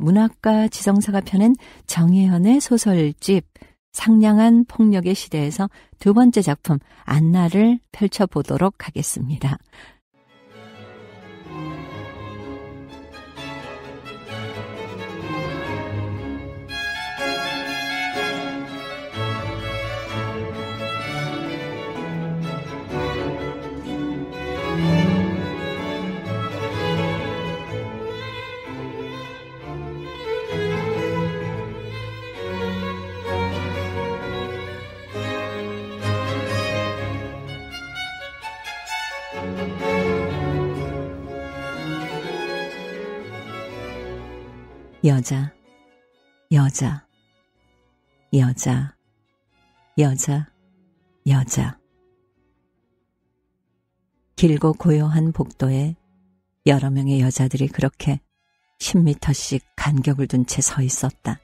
문학가 지성사가 펴낸 정혜현의 소설집 상냥한 폭력의 시대에서 두 번째 작품 안나를 펼쳐보도록 하겠습니다. 여자, 여자, 여자, 여자, 여자. 길고 고요한 복도에 여러 명의 여자들이 그렇게 10미터씩 간격을 둔 채 서 있었다.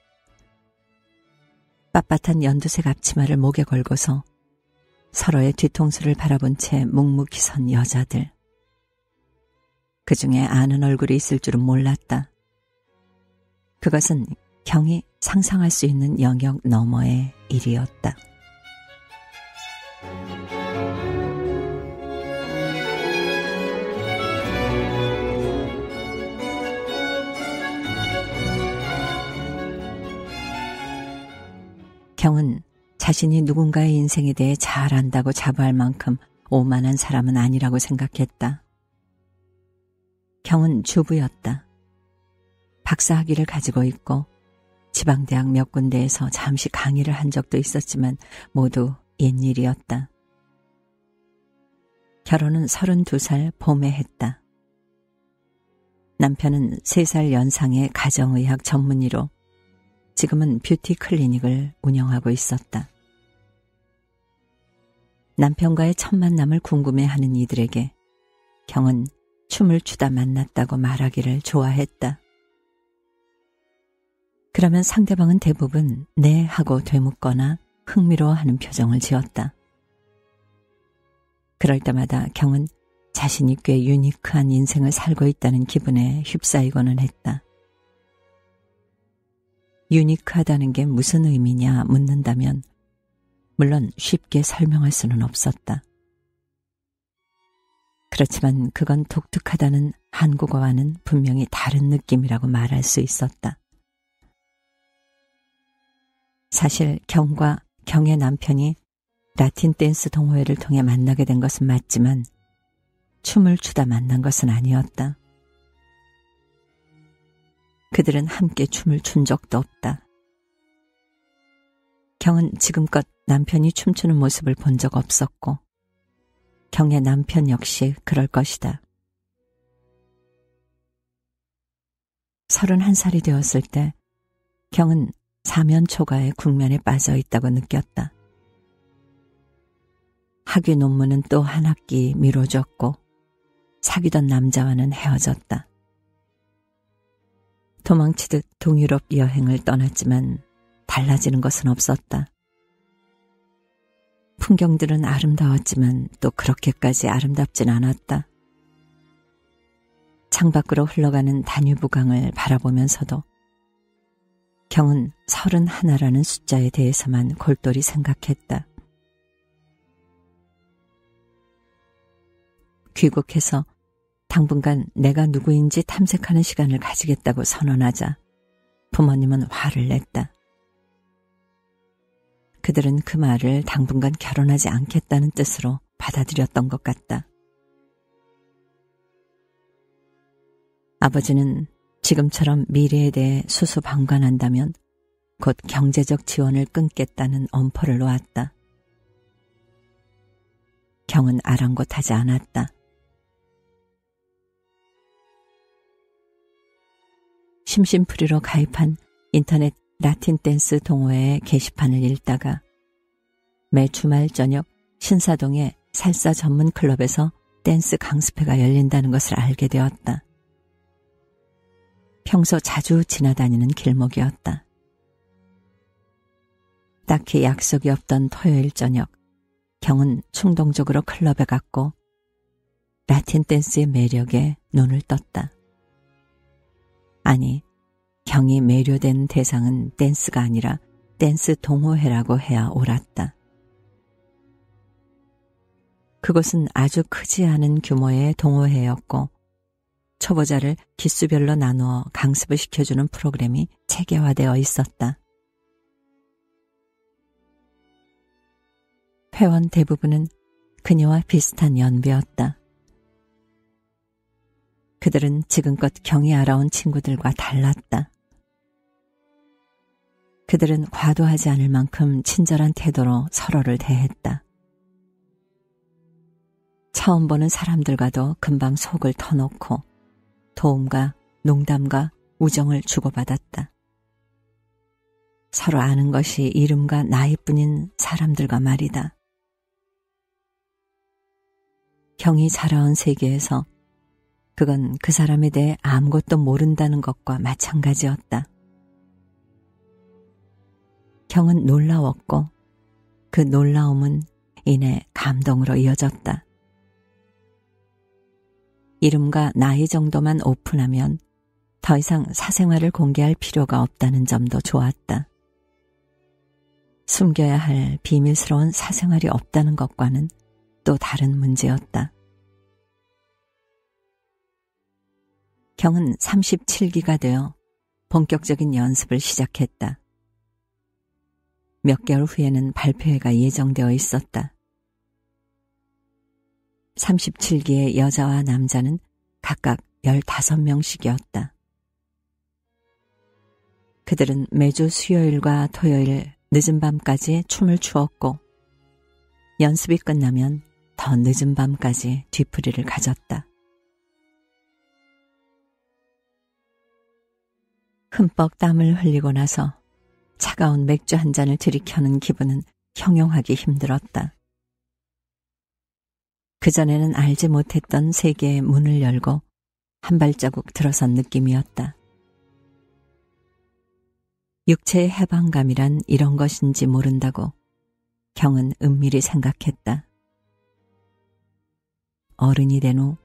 빳빳한 연두색 앞치마를 목에 걸고서 서로의 뒤통수를 바라본 채 묵묵히 선 여자들. 그 중에 아는 얼굴이 있을 줄은 몰랐다. 그것은 경이 상상할 수 있는 영역 너머의 일이었다. 경은 자신이 누군가의 인생에 대해 잘 안다고 자부할 만큼 오만한 사람은 아니라고 생각했다. 경은 주부였다. 박사학위를 가지고 있고 지방대학 몇 군데에서 잠시 강의를 한 적도 있었지만 모두 옛일이었다. 결혼은 32살 봄에 했다. 남편은 3살 연상의 가정의학 전문의로 지금은 뷰티 클리닉을 운영하고 있었다. 남편과의 첫 만남을 궁금해하는 이들에게 경은 춤을 추다 만났다고 말하기를 좋아했다. 그러면 상대방은 대부분 네 하고 되묻거나 흥미로워하는 표정을 지었다. 그럴 때마다 경은 자신이 꽤 유니크한 인생을 살고 있다는 기분에 휩싸이고는 했다. 유니크하다는 게 무슨 의미냐 묻는다면 물론 쉽게 설명할 수는 없었다. 그렇지만 그건 독특하다는 한국어와는 분명히 다른 느낌이라고 말할 수 있었다. 사실 경과 경의 남편이 라틴 댄스 동호회를 통해 만나게 된 것은 맞지만 춤을 추다 만난 것은 아니었다. 그들은 함께 춤을 춘 적도 없다. 경은 지금껏 남편이 춤추는 모습을 본 적 없었고, 경의 남편 역시 그럴 것이다. 31살이 되었을 때 경은 사면 초가의 국면에 빠져 있다고 느꼈다. 학위 논문은 또 한 학기 미뤄졌고 사귀던 남자와는 헤어졌다. 도망치듯 동유럽 여행을 떠났지만 달라지는 것은 없었다. 풍경들은 아름다웠지만 또 그렇게까지 아름답진 않았다. 창밖으로 흘러가는 단유부강을 바라보면서도 경은 서른 하나라는 숫자에 대해서만 골똘히 생각했다. 귀국해서 당분간 내가 누구인지 탐색하는 시간을 가지겠다고 선언하자 부모님은 화를 냈다. 그들은 그 말을 당분간 결혼하지 않겠다는 뜻으로 받아들였던 것 같다. 아버지는 지금처럼 미래에 대해 수수방관한다면 곧 경제적 지원을 끊겠다는 엄포를 놓았다. 경은 아랑곳하지 않았다. 심심풀이로 가입한 인터넷 라틴 댄스 동호회 게시판을 읽다가 매 주말 저녁 신사동의 살사 전문 클럽에서 댄스 강습회가 열린다는 것을 알게 되었다. 평소 자주 지나다니는 길목이었다. 딱히 약속이 없던 토요일 저녁, 경은 충동적으로 클럽에 갔고 라틴 댄스의 매력에 눈을 떴다. 아니, 경이 매료된 대상은 댄스가 아니라 댄스 동호회라고 해야 옳았다. 그곳은 아주 크지 않은 규모의 동호회였고 초보자를 기수별로 나누어 강습을 시켜주는 프로그램이 체계화되어 있었다. 회원 대부분은 그녀와 비슷한 연배였다. 그들은 지금껏 경이 알아온 친구들과 달랐다. 그들은 과도하지 않을 만큼 친절한 태도로 서로를 대했다. 처음 보는 사람들과도 금방 속을 터놓고 도움과 농담과 우정을 주고받았다. 서로 아는 것이 이름과 나이뿐인 사람들과 말이다. 경이 자라온 세계에서 그건 그 사람에 대해 아무것도 모른다는 것과 마찬가지였다. 경은 놀라웠고 그 놀라움은 이내 감동으로 이어졌다. 이름과 나이 정도만 오픈하면 더 이상 사생활을 공개할 필요가 없다는 점도 좋았다. 숨겨야 할 비밀스러운 사생활이 없다는 것과는 또 다른 문제였다. 경은 37기가 되어 본격적인 연습을 시작했다. 몇 개월 후에는 발표회가 예정되어 있었다. 37기의 여자와 남자는 각각 15명씩이었다. 그들은 매주 수요일과 토요일 늦은 밤까지 춤을 추었고 연습이 끝나면 더 늦은 밤까지 뒤풀이를 가졌다. 흠뻑 땀을 흘리고 나서 차가운 맥주 한 잔을 들이켜는 기분은 형용하기 힘들었다. 그전에는 알지 못했던 세계의 문을 열고 한 발자국 들어선 느낌이었다. 육체의 해방감이란 이런 것인지 모른다고 경은 은밀히 생각했다. 어른이 된 후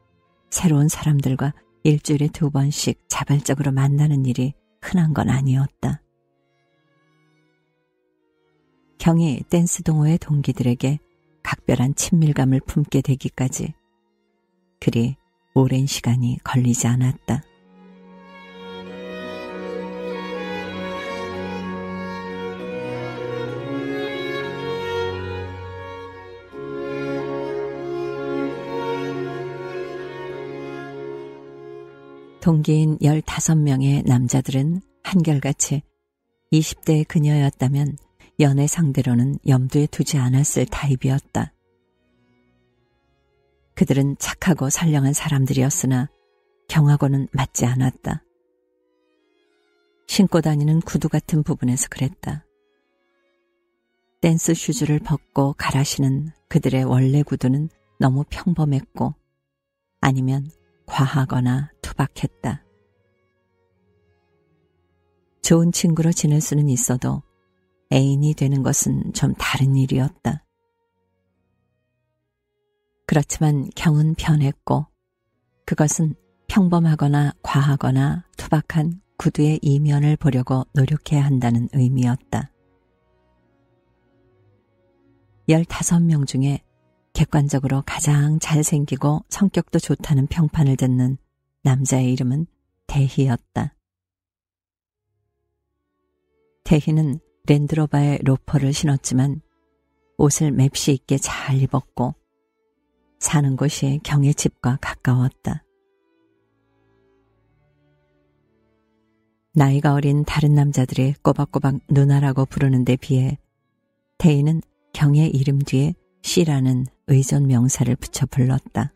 새로운 사람들과 일주일에 두 번씩 자발적으로 만나는 일이 흔한 건 아니었다. 경이 댄스 동호회 동기들에게 각별한 친밀감을 품게 되기까지 그리 오랜 시간이 걸리지 않았다. 동기인 15명의 남자들은 한결같이 20대의 그녀였다면 연애 상대로는 염두에 두지 않았을 타입이었다. 그들은 착하고 선량한 사람들이었으나 경하고는 맞지 않았다. 신고 다니는 구두 같은 부분에서 그랬다. 댄스 슈즈를 벗고 갈아시는 그들의 원래 구두는 너무 평범했고 아니면 과하거나 투박했다. 좋은 친구로 지낼 수는 있어도 애인이 되는 것은 좀 다른 일이었다. 그렇지만 경은 변했고 그것은 평범하거나 과하거나 투박한 구두의 이면을 보려고 노력해야 한다는 의미였다. 15명 중에 객관적으로 가장 잘생기고 성격도 좋다는 평판을 듣는 남자의 이름은 대희였다. 대희는 랜드로바의 로퍼를 신었지만 옷을 맵시 있게 잘 입었고 사는 곳이 경의 집과 가까웠다. 나이가 어린 다른 남자들이 꼬박꼬박 누나라고 부르는 데 비해 태희는 경의 이름 뒤에 씨라는 의존 명사를 붙여 불렀다.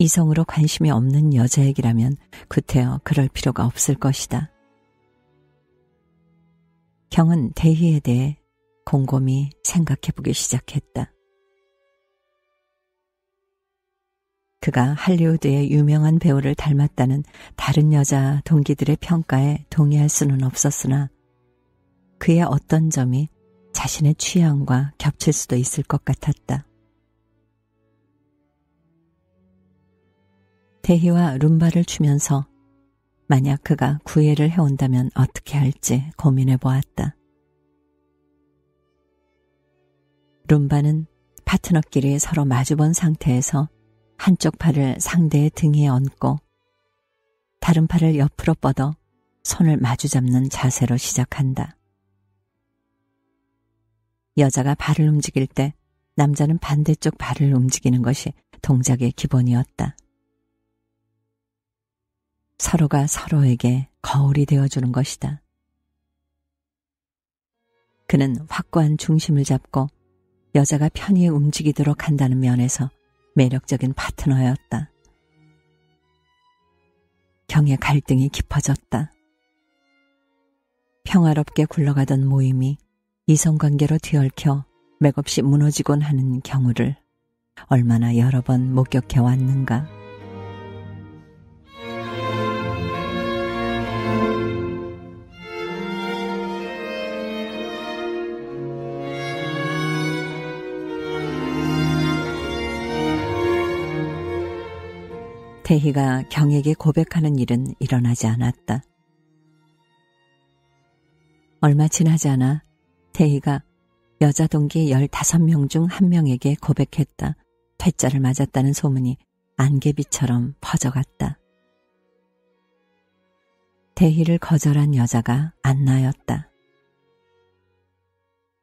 이성으로 관심이 없는 여자에게라면 구태여 그럴 필요가 없을 것이다. 경은 대희에 대해 곰곰이 생각해보기 시작했다. 그가 할리우드의 유명한 배우를 닮았다는 다른 여자 동기들의 평가에 동의할 수는 없었으나 그의 어떤 점이 자신의 취향과 겹칠 수도 있을 것 같았다. 대희와 룸바를 추면서 만약 그가 구애를 해온다면 어떻게 할지 고민해 보았다. 룸바는 파트너끼리 서로 마주본 상태에서 한쪽 팔을 상대의 등에 얹고 다른 팔을 옆으로 뻗어 손을 마주 잡는 자세로 시작한다. 여자가 발을 움직일 때 남자는 반대쪽 발을 움직이는 것이 동작의 기본이었다. 서로가 서로에게 거울이 되어주는 것이다. 그는 확고한 중심을 잡고 여자가 편히 움직이도록 한다는 면에서 매력적인 파트너였다. 경의 갈등이 깊어졌다. 평화롭게 굴러가던 모임이 이성관계로 뒤얽혀 맥없이 무너지곤 하는 경우를 얼마나 여러 번 목격해 왔는가. 태희가 경에게 고백하는 일은 일어나지 않았다. 얼마 지나지 않아 태희가 여자 동기 15명 중 한 명에게 고백했다. 퇴짜를 맞았다는 소문이 안개비처럼 퍼져갔다. 태희를 거절한 여자가 안나였다.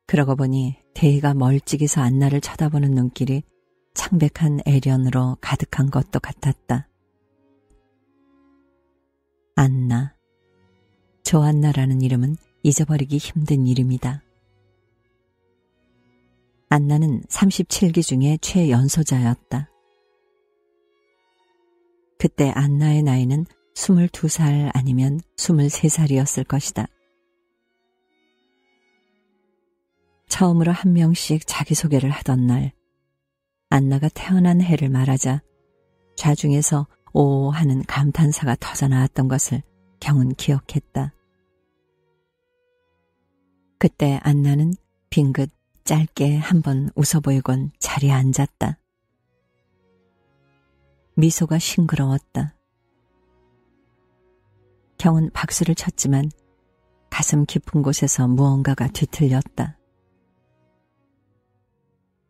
그러고 보니 태희가 멀찍이서 안나를 쳐다보는 눈길이 창백한 애련으로 가득한 것도 같았다. 안나. 조안나라는 이름은 잊어버리기 힘든 이름이다. 안나는 37기 중에 최연소자였다. 그때 안나의 나이는 22살 아니면 23살이었을 것이다. 처음으로 한 명씩 자기소개를 하던 날, 안나가 태어난 해를 말하자 좌중에서 오 하는 감탄사가 터져나왔던 것을 경은 기억했다. 그때 안나는 빙긋 짧게 한번 웃어 보이곤 자리에 앉았다. 미소가 싱그러웠다. 경은 박수를 쳤지만 가슴 깊은 곳에서 무언가가 뒤틀렸다.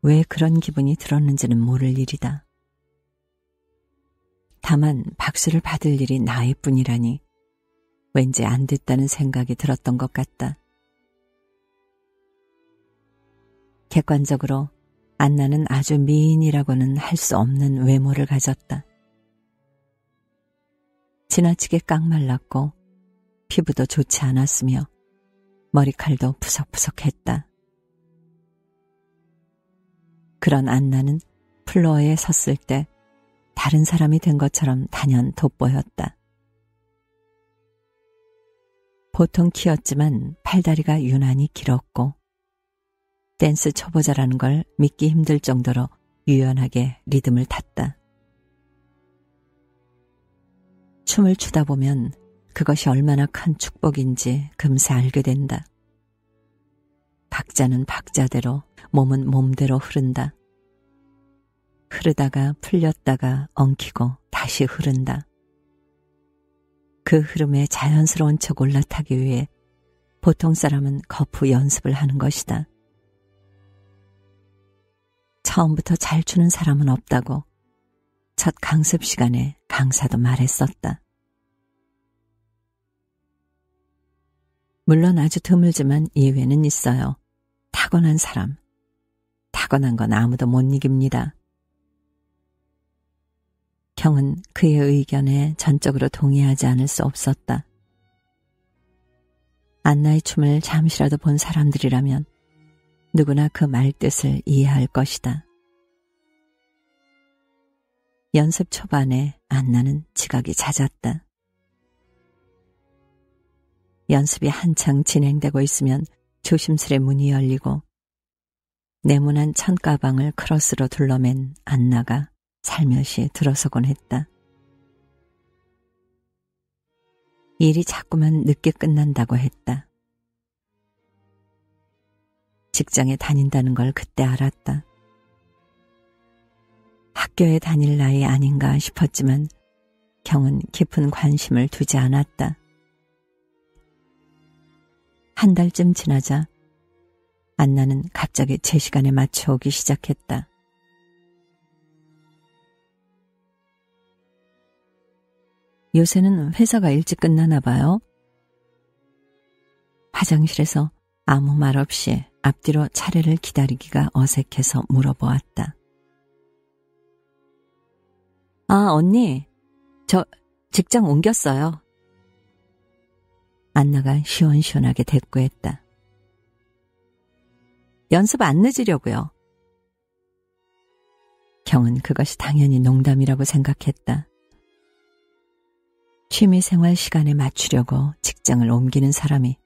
왜 그런 기분이 들었는지는 모를 일이다. 다만 박수를 받을 일이 나일 뿐이라니 왠지 안 됐다는 생각이 들었던 것 같다. 객관적으로 안나는 아주 미인이라고는 할 수 없는 외모를 가졌다. 지나치게 깡말랐고 피부도 좋지 않았으며 머리칼도 푸석푸석했다. 그런 안나는 플로어에 섰을 때 다른 사람이 된 것처럼 단연 돋보였다. 보통 키였지만 팔다리가 유난히 길었고 댄스 초보자라는 걸 믿기 힘들 정도로 유연하게 리듬을 탔다. 춤을 추다 보면 그것이 얼마나 큰 축복인지 금세 알게 된다. 박자는 박자대로, 몸은 몸대로 흐른다. 흐르다가 풀렸다가 엉키고 다시 흐른다. 그 흐름에 자연스러운 척 올라타기 위해 보통 사람은 거푸 연습을 하는 것이다. 처음부터 잘 추는 사람은 없다고 첫 강습 시간에 강사도 말했었다. 물론 아주 드물지만 예외는 있어요. 타고난 사람. 타고난 건 아무도 못 이깁니다. 형은 그의 의견에 전적으로 동의하지 않을 수 없었다. 안나의 춤을 잠시라도 본 사람들이라면 누구나 그 말뜻을 이해할 것이다. 연습 초반에 안나는 지각이 잦았다. 연습이 한창 진행되고 있으면 조심스레 문이 열리고 네모난 천가방을 크로스로 둘러맨 안나가 살며시 들어서곤 했다. 일이 자꾸만 늦게 끝난다고 했다. 직장에 다닌다는 걸 그때 알았다. 학교에 다닐 나이 아닌가 싶었지만 경은 깊은 관심을 두지 않았다. 한 달쯤 지나자 안나는 갑자기 제 시간에 맞춰 오기 시작했다. 요새는 회사가 일찍 끝나나 봐요. 화장실에서 아무 말 없이 앞뒤로 차례를 기다리기가 어색해서 물어보았다. 아, 언니. 저 직장 옮겼어요. 안나가 시원시원하게 대꾸했다. 연습 안 늦으려고요. 경은 그것이 당연히 농담이라고 생각했다. 취미생활 시간에 맞추려고 직장을 옮기는 사람이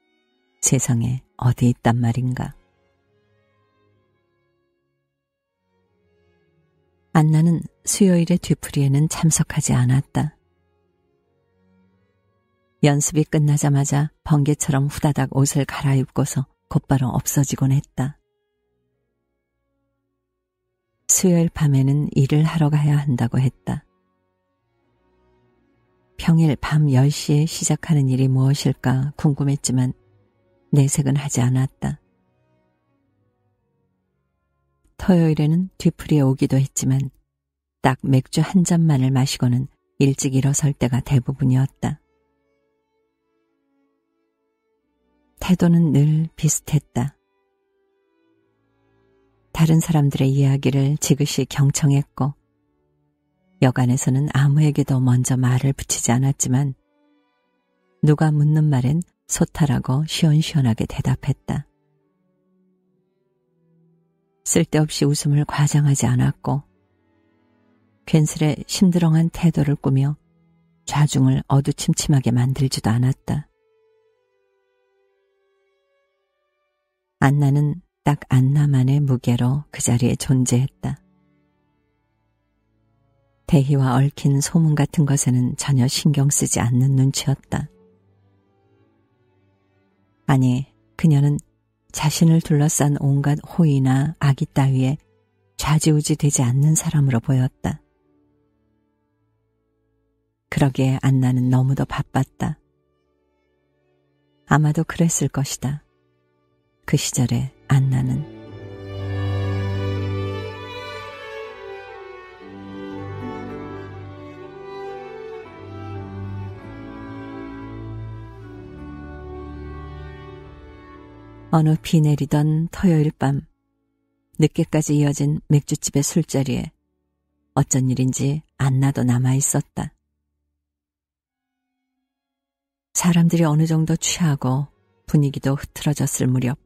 세상에 어디 있단 말인가. 안나는 수요일의 뒤풀이에는 참석하지 않았다. 연습이 끝나자마자 번개처럼 후다닥 옷을 갈아입고서 곧바로 없어지곤 했다. 수요일 밤에는 일을 하러 가야 한다고 했다. 평일 밤 10시에 시작하는 일이 무엇일까 궁금했지만 내색은 하지 않았다. 토요일에는 뒤풀이에 오기도 했지만 딱 맥주 한 잔만을 마시고는 일찍 일어설 때가 대부분이었다. 태도는 늘 비슷했다. 다른 사람들의 이야기를 지그시 경청했고 여간에서는 아무에게도 먼저 말을 붙이지 않았지만 누가 묻는 말엔 소탈하고 시원시원하게 대답했다. 쓸데없이 웃음을 과장하지 않았고 괜스레 심드렁한 태도를 꾸며 좌중을 어두침침하게 만들지도 않았다. 안나는 딱 안나만의 무게로 그 자리에 존재했다. 대희와 얽힌 소문 같은 것에는 전혀 신경 쓰지 않는 눈치였다. 아니, 그녀는 자신을 둘러싼 온갖 호의나 악의 따위에 좌지우지 되지 않는 사람으로 보였다. 그러기에 안나는 너무도 바빴다. 아마도 그랬을 것이다. 그 시절에 안나는 어느 비 내리던 토요일 밤 늦게까지 이어진 맥주집의 술자리에 어쩐 일인지 안나도 남아 있었다. 사람들이 어느 정도 취하고 분위기도 흐트러졌을 무렵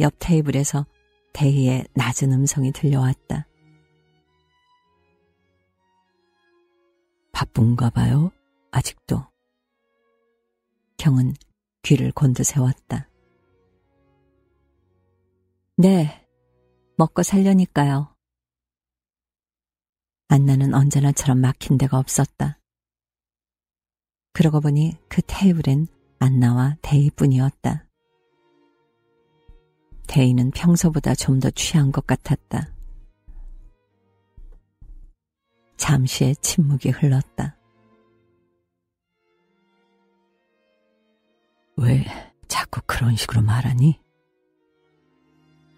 옆 테이블에서 대희의 낮은 음성이 들려왔다. 바쁜가 봐요, 아직도. 경은 귀를 곤두세웠다. 네, 먹고 살려니까요. 안나는 언제나처럼 막힌 데가 없었다. 그러고 보니 그 테이블엔 안나와 데이뿐이었다. 데이는 평소보다 좀 더 취한 것 같았다. 잠시의 침묵이 흘렀다. 왜 자꾸 그런 식으로 말하니?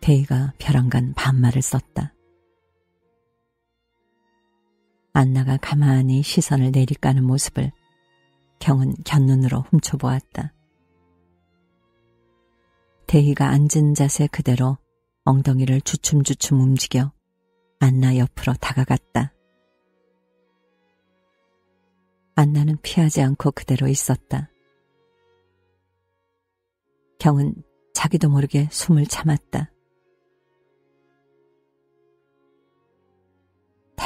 데이가 벼랑간 반말을 썼다. 안나가 가만히 시선을 내리까는 모습을 경은 곁눈으로 훔쳐보았다. 대희가 앉은 자세 그대로 엉덩이를 주춤주춤 움직여 안나 옆으로 다가갔다. 안나는 피하지 않고 그대로 있었다. 경은 자기도 모르게 숨을 참았다.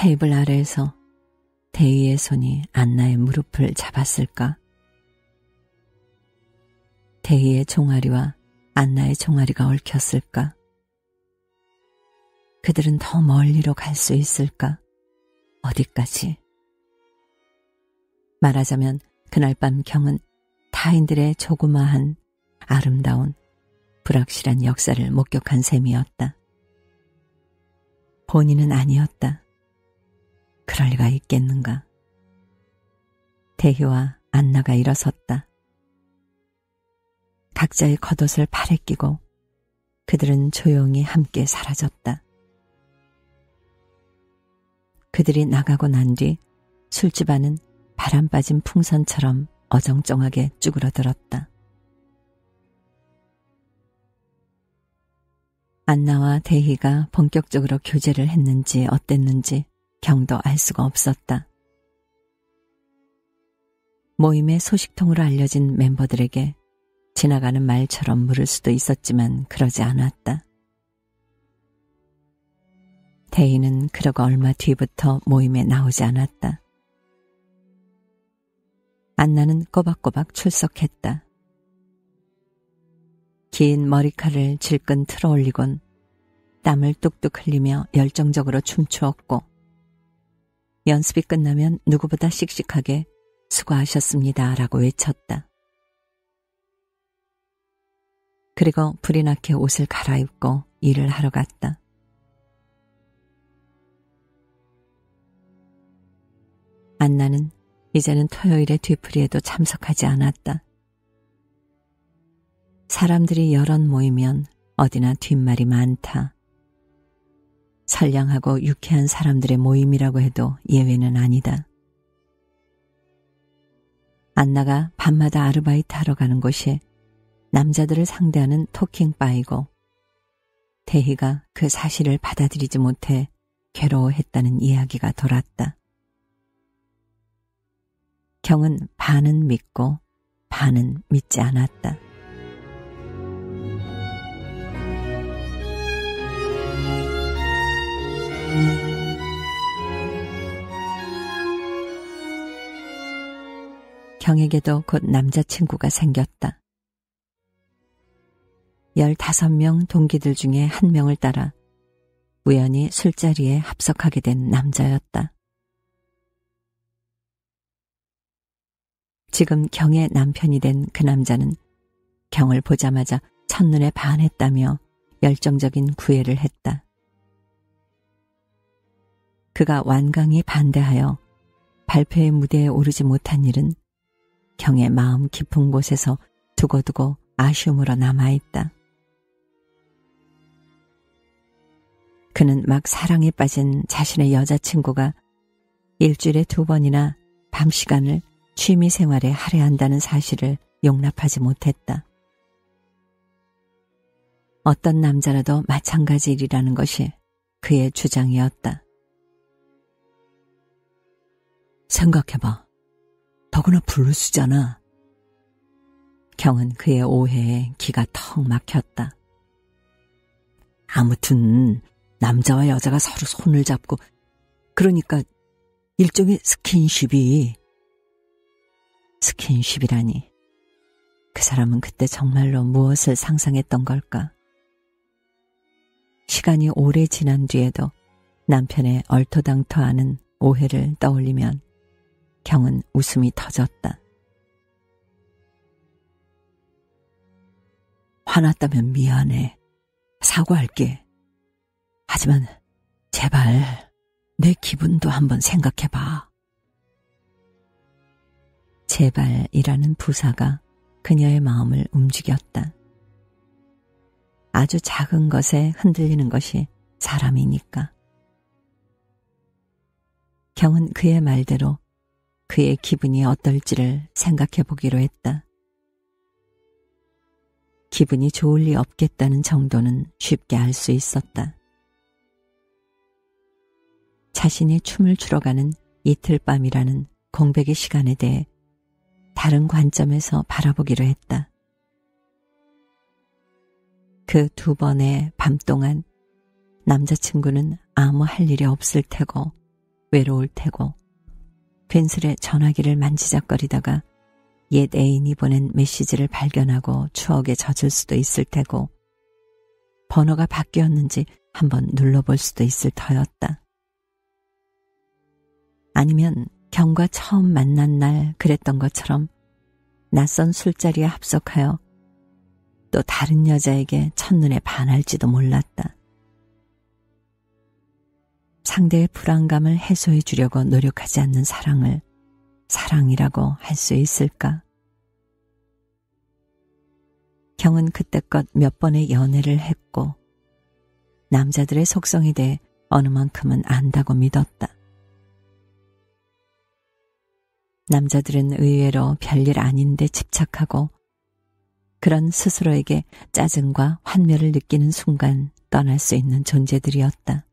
테이블 아래에서 대희의 손이 안나의 무릎을 잡았을까? 대희의 종아리와 안나의 종아리가 얽혔을까? 그들은 더 멀리로 갈 수 있을까? 어디까지? 말하자면 그날 밤 경은 타인들의 조그마한 아름다운 불확실한 역사를 목격한 셈이었다. 본인은 아니었다. 그럴 리가 있겠는가? 대희와 안나가 일어섰다. 각자의 겉옷을 팔에 끼고 그들은 조용히 함께 사라졌다. 그들이 나가고 난 뒤 술집 안은 바람 빠진 풍선처럼 어정쩡하게 쭈그러들었다. 안나와 대희가 본격적으로 교제를 했는지 어땠는지 경도 알 수가 없었다. 모임의 소식통으로 알려진 멤버들에게 지나가는 말처럼 물을 수도 있었지만 그러지 않았다. 대인은 그러고 얼마 뒤부터 모임에 나오지 않았다. 안나는 꼬박꼬박 출석했다. 긴 머리칼을 질끈 틀어 올리곤 땀을 뚝뚝 흘리며 열정적으로 춤추었고 연습이 끝나면 누구보다 씩씩하게 수고하셨습니다 라고 외쳤다. 그리고 불이 나게 옷을 갈아입고 일을 하러 갔다. 안나는 이제는 토요일의 뒤풀이에도 참석하지 않았다. 사람들이 여럿 모이면 어디나 뒷말이 많다. 선량하고 유쾌한 사람들의 모임이라고 해도 예외는 아니다. 안나가 밤마다 아르바이트 하러 가는 곳이 남자들을 상대하는 토킹바이고 대희가 그 사실을 받아들이지 못해 괴로워했다는 이야기가 돌았다. 경은 반은 믿고 반은 믿지 않았다. 경에게도 곧 남자친구가 생겼다. 15명 동기들 중에 한 명을 따라 우연히 술자리에 합석하게 된 남자였다. 지금 경의 남편이 된 그 남자는 경을 보자마자 첫눈에 반했다며 열정적인 구애를 했다. 그가 완강히 반대하여 발표의 무대에 오르지 못한 일은 경의 마음 깊은 곳에서 두고두고 아쉬움으로 남아있다. 그는 막 사랑에 빠진 자신의 여자친구가 일주일에 두 번이나 밤 시간을 취미 생활에 할애한다는 사실을 용납하지 못했다. 어떤 남자라도 마찬가지 일이라는 것이 그의 주장이었다. 생각해봐. 더구나 블루스잖아. 경은 그의 오해에 기가 턱 막혔다. 아무튼 남자와 여자가 서로 손을 잡고 그러니까 일종의 스킨십이 스킨십이라니 그 사람은 그때 정말로 무엇을 상상했던 걸까? 시간이 오래 지난 뒤에도 남편의 얼토당토하는 오해를 떠올리면 경은 웃음이 터졌다. 화났다면 미안해. 사과할게. 하지만 제발 내 기분도 한번 생각해봐. 제발이라는 부사가 그녀의 마음을 움직였다. 아주 작은 것에 흔들리는 것이 사람이니까. 경은 그의 말대로 그의 기분이 어떨지를 생각해 보기로 했다. 기분이 좋을 리 없겠다는 정도는 쉽게 알 수 있었다. 자신이 춤을 추러 가는 이틀 밤이라는 공백의 시간에 대해 다른 관점에서 바라보기로 했다. 그 두 번의 밤 동안 남자친구는 아무 할 일이 없을 테고 외로울 테고 괜스레 전화기를 만지작거리다가 옛 애인이 보낸 메시지를 발견하고 추억에 젖을 수도 있을 테고 번호가 바뀌었는지 한번 눌러볼 수도 있을 터였다. 아니면 경과 처음 만난 날 그랬던 것처럼 낯선 술자리에 합석하여 또 다른 여자에게 첫눈에 반할지도 몰랐다. 상대의 불안감을 해소해 주려고 노력하지 않는 사랑을 사랑이라고 할 수 있을까? 경은 그때껏 몇 번의 연애를 했고 남자들의 속성에 대해 어느 만큼은 안다고 믿었다. 남자들은 의외로 별일 아닌데 집착하고 그런 스스로에게 짜증과 환멸을 느끼는 순간 떠날 수 있는 존재들이었다.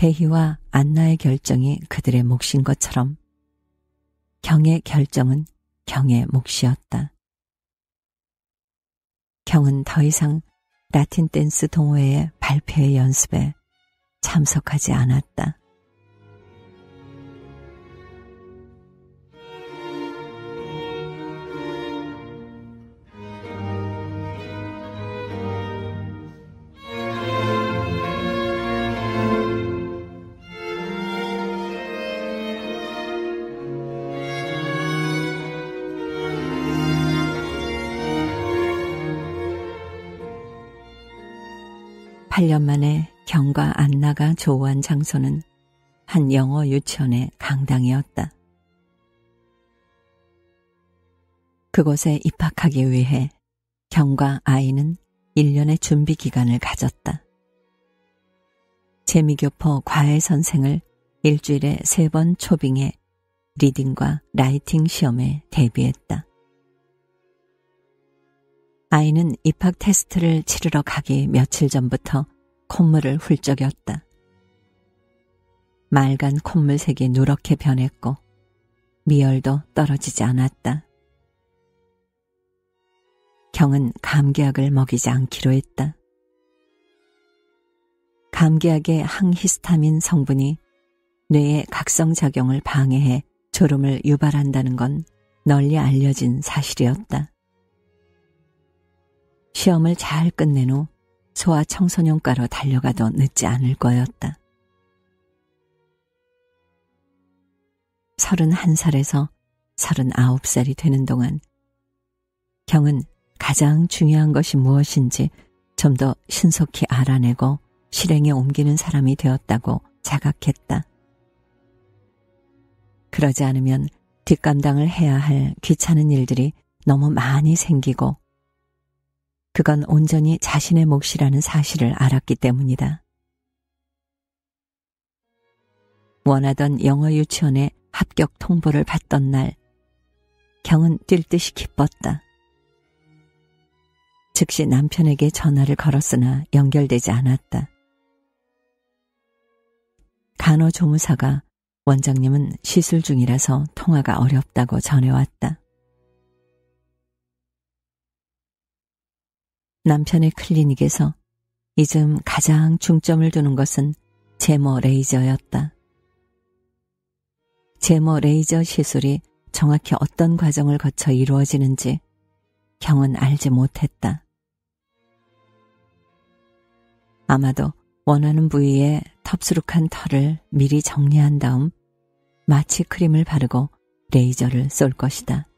대희와 안나의 결정이 그들의 몫인 것처럼 경의 결정은 경의 몫이었다. 경은 더 이상 라틴 댄스 동호회의 발표회 연습에 참석하지 않았다. 8년 만에 경과 안나가 조우한 장소는 한 영어 유치원의 강당이었다. 그곳에 입학하기 위해 경과 아이는 1년의 준비 기간을 가졌다. 재미교포 과외 선생을 일주일에 세 번 초빙해 리딩과 라이팅 시험에 대비했다. 아이는 입학 테스트를 치르러 가기 며칠 전부터 콧물을 훌쩍였다. 맑은 콧물색이 누렇게 변했고 미열도 떨어지지 않았다. 경은 감기약을 먹이지 않기로 했다. 감기약의 항히스타민 성분이 뇌의 각성작용을 방해해 졸음을 유발한다는 건 널리 알려진 사실이었다. 시험을 잘 끝낸 후 소아 청소년과로 달려가도 늦지 않을 거였다. 31살에서 39살이 되는 동안 경은 가장 중요한 것이 무엇인지 좀 더 신속히 알아내고 실행에 옮기는 사람이 되었다고 자각했다. 그러지 않으면 뒷감당을 해야 할 귀찮은 일들이 너무 많이 생기고 그건 온전히 자신의 몫이라는 사실을 알았기 때문이다. 원하던 영어 유치원에 합격 통보를 받던 날, 경은 뛸 듯이 기뻤다. 즉시 남편에게 전화를 걸었으나 연결되지 않았다. 간호조무사가 원장님은 시술 중이라서 통화가 어렵다고 전해왔다. 남편의 클리닉에서 이즘 가장 중점을 두는 것은 제모 레이저였다. 제모 레이저 시술이 정확히 어떤 과정을 거쳐 이루어지는지 경은 알지 못했다. 아마도 원하는 부위에 텁수룩한 털을 미리 정리한 다음 마취 크림을 바르고 레이저를 쏠 것이다.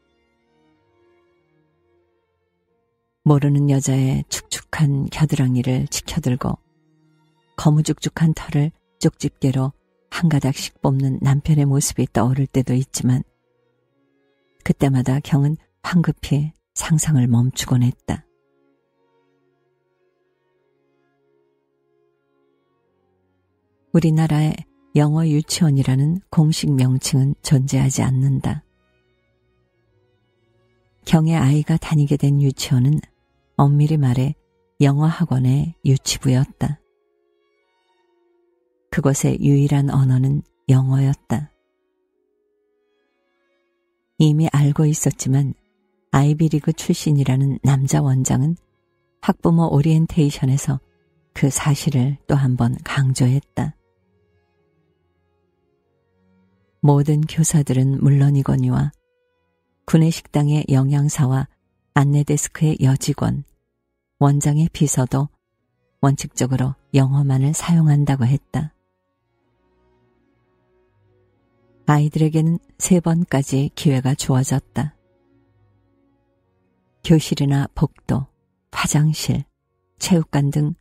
모르는 여자의 축축한 겨드랑이를 치켜들고 거무죽죽한 털을 쪽집게로 한 가닥씩 뽑는 남편의 모습이 떠오를 때도 있지만 그때마다 경은 황급히 상상을 멈추곤 했다. 우리나라에 영어 유치원이라는 공식 명칭은 존재하지 않는다. 경의 아이가 다니게 된 유치원은 엄밀히 말해 영어 학원의 유치부였다. 그곳의 유일한 언어는 영어였다. 이미 알고 있었지만 아이비리그 출신이라는 남자 원장은 학부모 오리엔테이션에서 그 사실을 또 한 번 강조했다. 모든 교사들은 물론이거니와 구내식당의 영양사와 안내데스크의 여직원, 원장의 비서도 원칙적으로 영어만을 사용한다고 했다. 아이들에게는 세 번까지 기회가 주어졌다. 교실이나 복도, 화장실, 체육관 등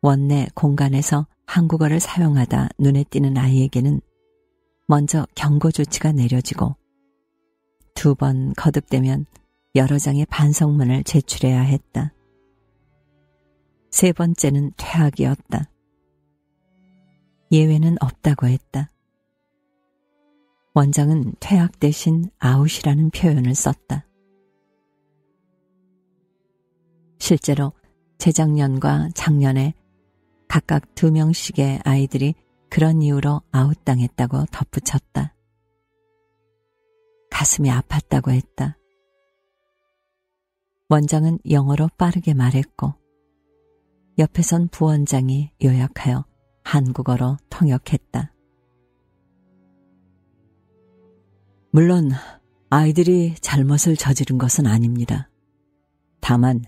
원내 공간에서 한국어를 사용하다 눈에 띄는 아이에게는 먼저 경고 조치가 내려지고 두 번 거듭되면 여러 장의 반성문을 제출해야 했다. 세 번째는 퇴학이었다. 예외는 없다고 했다. 원장은 퇴학 대신 아웃이라는 표현을 썼다. 실제로 재작년과 작년에 각각 두 명씩의 아이들이 그런 이유로 아웃당했다고 덧붙였다. 가슴이 아팠다고 했다. 원장은 영어로 빠르게 말했고, 옆에선 부원장이 요약하여 한국어로 통역했다. 물론 아이들이 잘못을 저지른 것은 아닙니다. 다만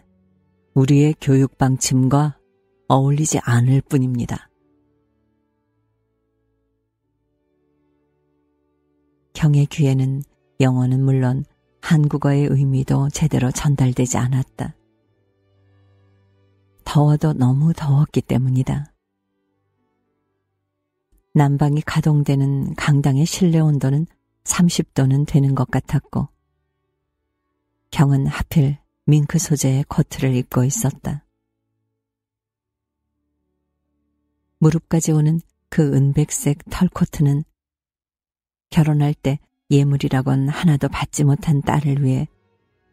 우리의 교육 방침과 어울리지 않을 뿐입니다. 경의 귀에는 영어는 물론 한국어의 의미도 제대로 전달되지 않았다. 더워도 너무 더웠기 때문이다. 난방이 가동되는 강당의 실내 온도는 30도는 되는 것 같았고, 경은 하필 밍크 소재의 코트를 입고 있었다. 무릎까지 오는 그 은백색 털코트는 결혼할 때 예물이라곤 하나도 받지 못한 딸을 위해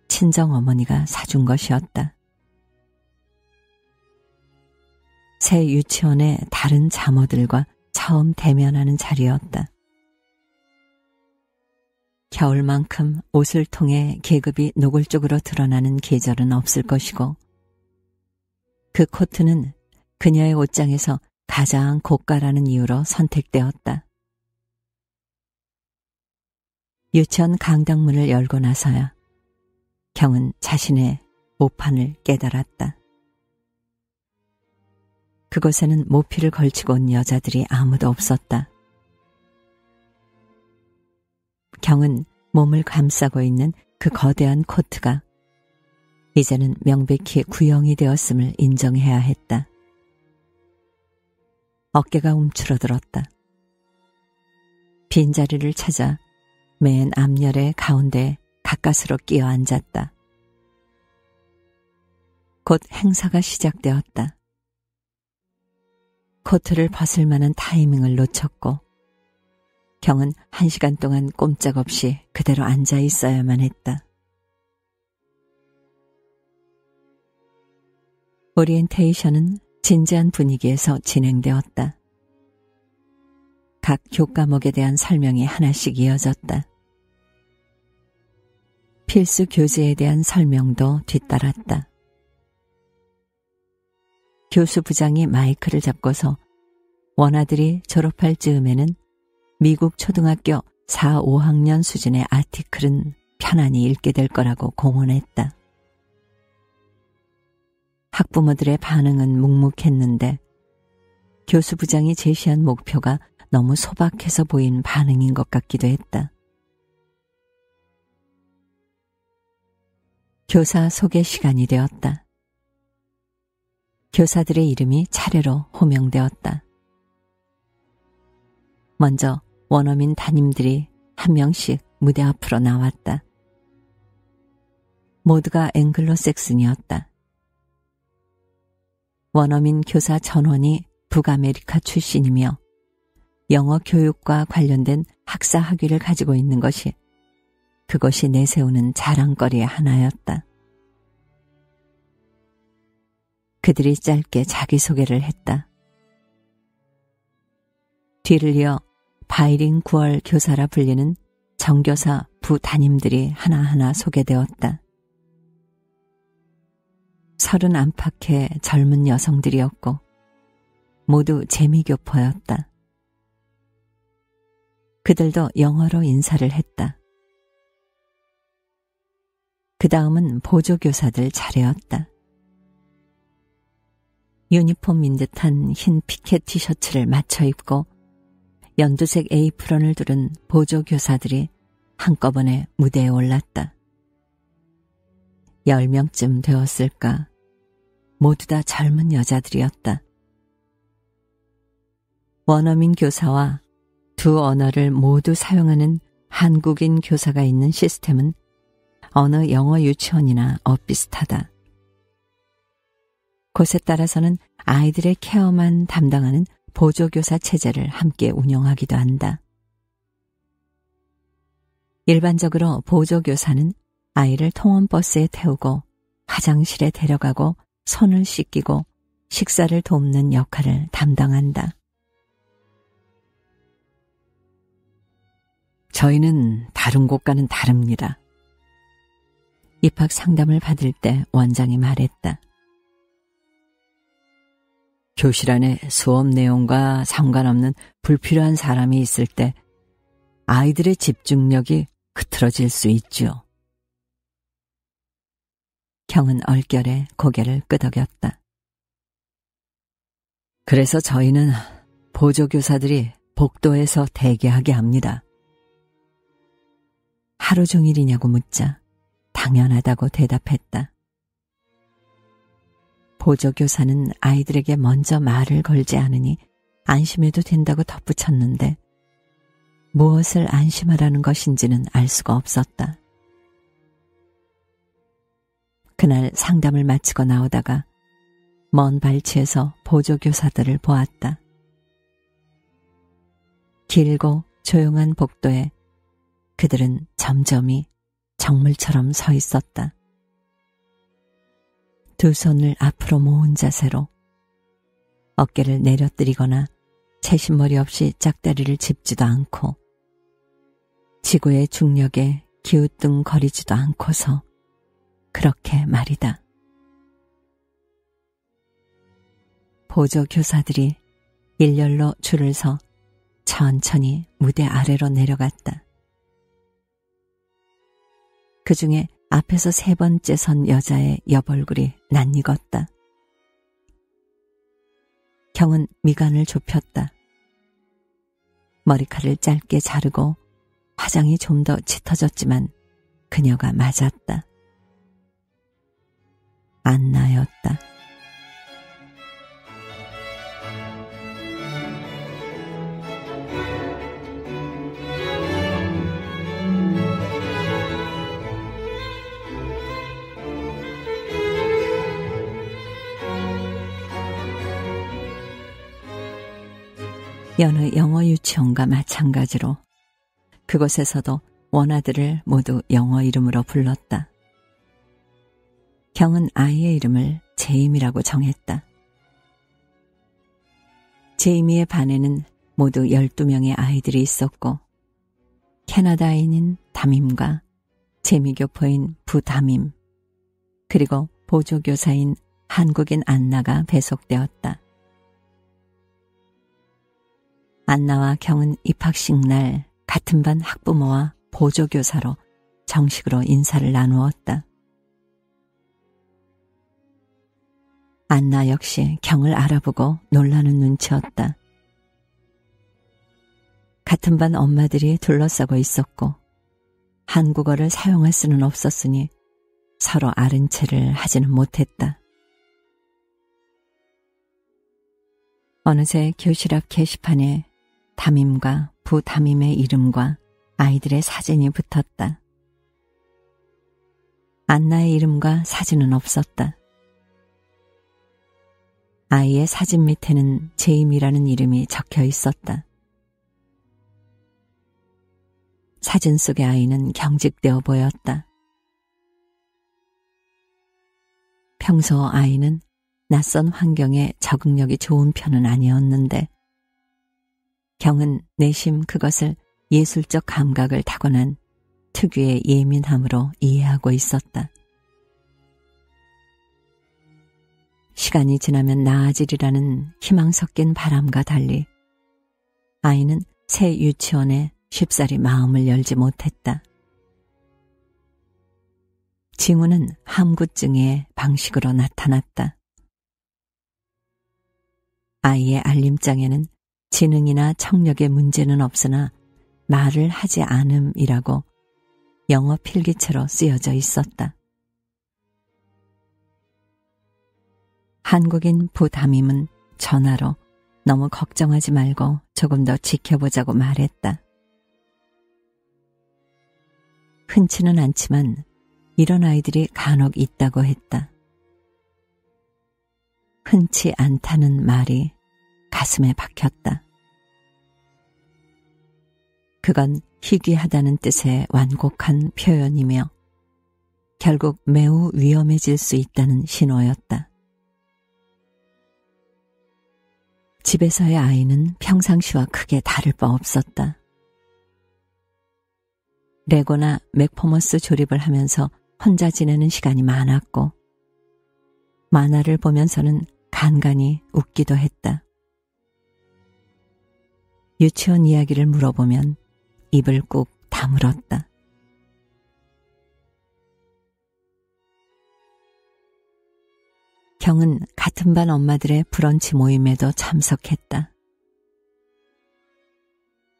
친정 어머니가 사준 것이었다. 새 유치원의 다른 자모들과 처음 대면하는 자리였다. 겨울만큼 옷을 통해 계급이 노골적으로 드러나는 계절은 없을 것이고 그 코트는 그녀의 옷장에서 가장 고가라는 이유로 선택되었다. 유치원 강당문을 열고 나서야 경은 자신의 오판을 깨달았다. 그곳에는 모피를 걸치고 온 여자들이 아무도 없었다. 경은 몸을 감싸고 있는 그 거대한 코트가 이제는 명백히 구형이 되었음을 인정해야 했다. 어깨가 움츠러들었다. 빈자리를 찾아 맨 앞열의 가운데 가까스로 끼어 앉았다. 곧 행사가 시작되었다. 코트를 벗을 만한 타이밍을 놓쳤고 경은 한 시간 동안 꼼짝없이 그대로 앉아 있어야만 했다. 오리엔테이션은 진지한 분위기에서 진행되었다. 각 교과목에 대한 설명이 하나씩 이어졌다. 필수 교재에 대한 설명도 뒤따랐다. 교수 부장이 마이크를 잡고서 원아들이 졸업할 즈음에는 미국 초등학교 4, 5학년 수준의 아티클은 편안히 읽게 될 거라고 공언했다. 학부모들의 반응은 묵묵했는데 교수 부장이 제시한 목표가 너무 소박해서 보인 반응인 것 같기도 했다. 교사 소개 시간이 되었다. 교사들의 이름이 차례로 호명되었다. 먼저 원어민 담임들이 한 명씩 무대 앞으로 나왔다. 모두가 앵글로색슨이었다. 원어민 교사 전원이 북아메리카 출신이며 영어 교육과 관련된 학사 학위를 가지고 있는 것이 그것이 내세우는 자랑거리의 하나였다. 그들이 짧게 자기소개를 했다. 뒤를 이어 bilingual 교사라 불리는 정교사 부 담임들이 하나하나 소개되었다. 서른 안팎의 젊은 여성들이었고 모두 재미교포였다. 그들도 영어로 인사를 했다. 그 다음은 보조교사들 차례였다. 유니폼인 듯한 흰 피켓 티셔츠를 맞춰 입고 연두색 에이프런을 두른 보조교사들이 한꺼번에 무대에 올랐다. 열 명쯤 되었을까. 모두 다 젊은 여자들이었다. 원어민 교사와 두 언어를 모두 사용하는 한국인 교사가 있는 시스템은 어느 영어 유치원이나 엇비슷하다. 곳에 따라서는 아이들의 케어만 담당하는 보조교사 체제를 함께 운영하기도 한다. 일반적으로 보조교사는 아이를 통원버스에 태우고 화장실에 데려가고 손을 씻기고 식사를 돕는 역할을 담당한다. 저희는 다른 곳과는 다릅니다. 입학 상담을 받을 때 원장이 말했다. 교실 안에 수업 내용과 상관없는 불필요한 사람이 있을 때 아이들의 집중력이 흐트러질 수 있죠. 경은 얼결에 고개를 끄덕였다. 그래서 저희는 보조교사들이 복도에서 대기하게 합니다. 하루 종일이냐고 묻자 당연하다고 대답했다. 보조교사는 아이들에게 먼저 말을 걸지 않으니 안심해도 된다고 덧붙였는데 무엇을 안심하라는 것인지는 알 수가 없었다. 그날 상담을 마치고 나오다가 먼 발치에서 보조교사들을 보았다. 길고 조용한 복도에 그들은 점점이 정물처럼 서 있었다. 두 손을 앞으로 모은 자세로 어깨를 내려뜨리거나 채신머리 없이 짝다리를 짚지도 않고 지구의 중력에 기우뚱 거리지도 않고서 그렇게 말이다. 보조 교사들이 일렬로 줄을 서 천천히 무대 아래로 내려갔다. 그 중에 앞에서 세 번째 선 여자의 옆얼굴이 낯익었다. 경은 미간을 좁혔다. 머리칼을 짧게 자르고 화장이 좀 더 짙어졌지만 그녀가 맞았다. 안나였다. 여느 영어 유치원과 마찬가지로 그곳에서도 원아들을 모두 영어 이름으로 불렀다. 경은 아이의 이름을 제임이라고 정했다. 제이미의 반에는 모두 12명의 아이들이 있었고 캐나다인인 담임과 재미교포인 부담임 그리고 보조교사인 한국인 안나가 배속되었다. 안나와 경은 입학식 날 같은 반 학부모와 보조교사로 정식으로 인사를 나누었다. 안나 역시 경을 알아보고 놀라는 눈치였다. 같은 반 엄마들이 둘러싸고 있었고 한국어를 사용할 수는 없었으니 서로 아른 채를 하지는 못했다. 어느새 교실 앞 게시판에 담임과 부담임의 이름과 아이들의 사진이 붙었다. 안나의 이름과 사진은 없었다. 아이의 사진 밑에는 제임이라는 이름이 적혀 있었다. 사진 속의 아이는 경직되어 보였다. 평소 아이는 낯선 환경에 적응력이 좋은 편은 아니었는데 경은 내심 그것을 예술적 감각을 타고난 특유의 예민함으로 이해하고 있었다. 시간이 지나면 나아지리라는 희망 섞인 바람과 달리 아이는 새 유치원에 쉽사리 마음을 열지 못했다. 징후는 함구증의 방식으로 나타났다. 아이의 알림장에는 지능이나 청력의 문제는 없으나 말을 하지 않음이라고 영어 필기체로 쓰여져 있었다. 한국인 부담임은 전화로 너무 걱정하지 말고 조금 더 지켜보자고 말했다. 흔치는 않지만 이런 아이들이 간혹 있다고 했다. 흔치 않다는 말이 가슴에 박혔다. 그건 희귀하다는 뜻의 완곡한 표현이며 결국 매우 위험해질 수 있다는 신호였다. 집에서의 아이는 평상시와 크게 다를 바 없었다. 레고나 맥퍼머스 조립을 하면서 혼자 지내는 시간이 많았고, 만화를 보면서는 간간히 웃기도 했다. 유치원 이야기를 물어보면 입을 꾹 다물었다. 경은 같은 반 엄마들의 브런치 모임에도 참석했다.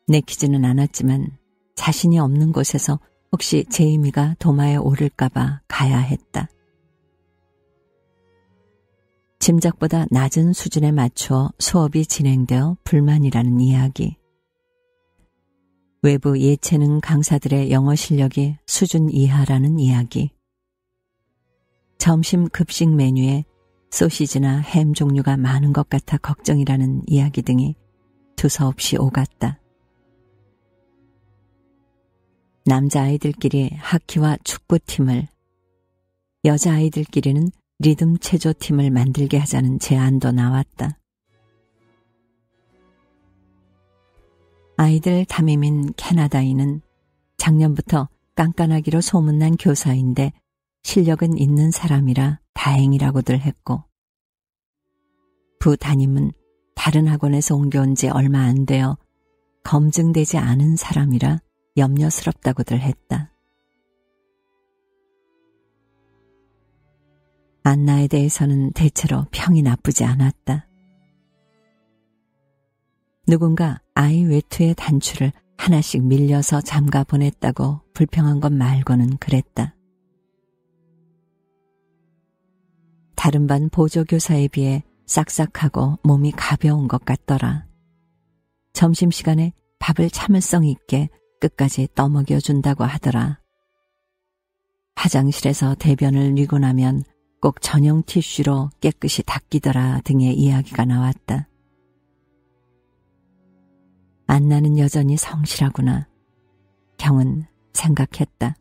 내키지는 않았지만 자신이 없는 곳에서 혹시 제이미가 도마에 오를까봐 가야 했다. 짐작보다 낮은 수준에 맞춰 수업이 진행되어 불만이라는 이야기. 외부 예체능 강사들의 영어 실력이 수준 이하라는 이야기. 점심 급식 메뉴에 소시지나 햄 종류가 많은 것 같아 걱정이라는 이야기 등이 두서없이 오갔다. 남자아이들끼리 하키와 축구팀을, 여자아이들끼리는 리듬 체조팀을 만들게 하자는 제안도 나왔다. 아이들 담임인 캐나다인은 작년부터 깐깐하기로 소문난 교사인데 실력은 있는 사람이라 다행이라고들 했고 부 담임은 다른 학원에서 옮겨온 지 얼마 안 되어 검증되지 않은 사람이라 염려스럽다고들 했다. 안나에 대해서는 대체로 평이 나쁘지 않았다. 누군가 아이 외투의 단추를 하나씩 밀려서 잠가 보냈다고 불평한 것 말고는 그랬다. 다른 반 보조교사에 비해 싹싹하고 몸이 가벼운 것 같더라. 점심시간에 밥을 참을성 있게 끝까지 떠먹여 준다고 하더라. 화장실에서 대변을 뉘고 나면 꼭 전용 티슈로 깨끗이 닦이더라 등의 이야기가 나왔다. 안나는 여전히 성실하구나. 경은 생각했다.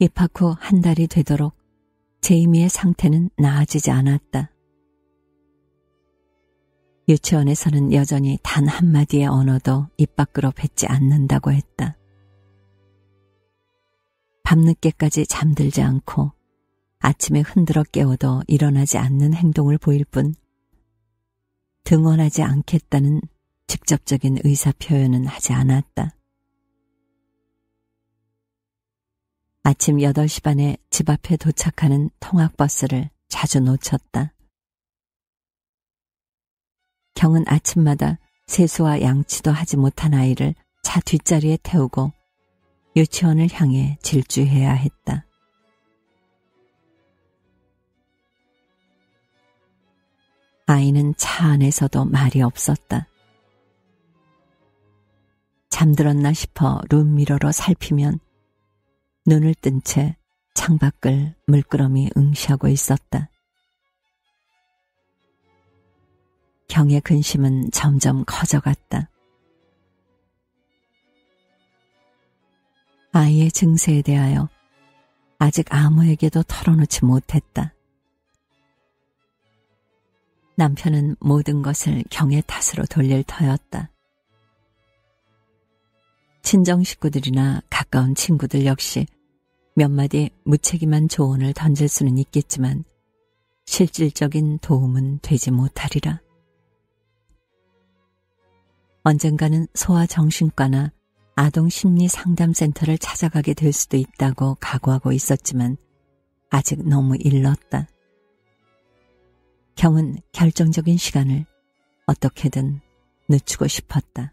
입학 후 한 달이 되도록 제이미의 상태는 나아지지 않았다. 유치원에서는 여전히 단 한마디의 언어도 입 밖으로 뱉지 않는다고 했다. 밤늦게까지 잠들지 않고 아침에 흔들어 깨워도 일어나지 않는 행동을 보일 뿐 등원하지 않겠다는 직접적인 의사 표현은 하지 않았다. 아침 8시 반에 집 앞에 도착하는 통학버스를 자주 놓쳤다. 경은 아침마다 세수와 양치도 하지 못한 아이를 차 뒷자리에 태우고 유치원을 향해 질주해야 했다. 아이는 차 안에서도 말이 없었다. 잠들었나 싶어 룸미러로 살피면 눈을 뜬 채 창밖을 물끄러미 응시하고 있었다. 경의 근심은 점점 커져갔다. 아이의 증세에 대하여 아직 아무에게도 털어놓지 못했다. 남편은 모든 것을 경의 탓으로 돌릴 터였다. 친정 식구들이나 가까운 친구들 역시 몇 마디 무책임한 조언을 던질 수는 있겠지만 실질적인 도움은 되지 못하리라. 언젠가는 소아정신과나 아동심리상담센터를 찾아가게 될 수도 있다고 각오하고 있었지만 아직 너무 일렀다. 경은 결정적인 시간을 어떻게든 늦추고 싶었다.